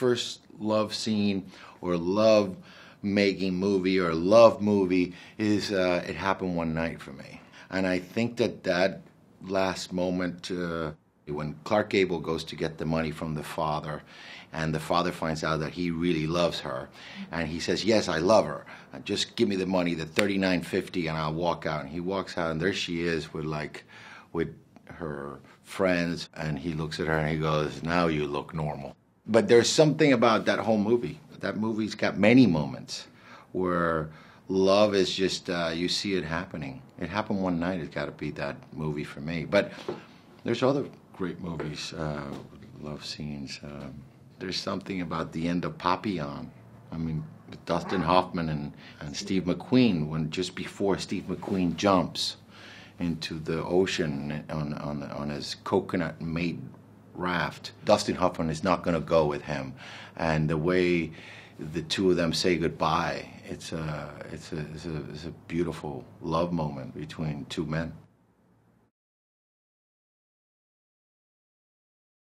first love scene or love making movie or love movie is uh, it happened one night for me, and I think that that last moment. Uh, when Clark Gable goes to get the money from the father, and the father finds out that he really loves her, and he says, "Yes, I love her. Just give me the money, the thirty-nine fifty, and I'll walk out." And he walks out, and there she is with like, with her friends, and he looks at her and he goes, "Now you look normal." But there's something about that whole movie. That movie's got many moments where love is just uh, you see it happening. It happened one night. It's got to be that movie for me. But there's other great movies, uh, love scenes. Um, there's something about the end of Papillon. I mean, Dustin Hoffman and, and Steve McQueen, when just before Steve McQueen jumps into the ocean on, on, on his coconut made raft, Dustin Hoffman is not going to go with him. And the way the two of them say goodbye, it's a, it's a, it's a, it's a beautiful love moment between two men.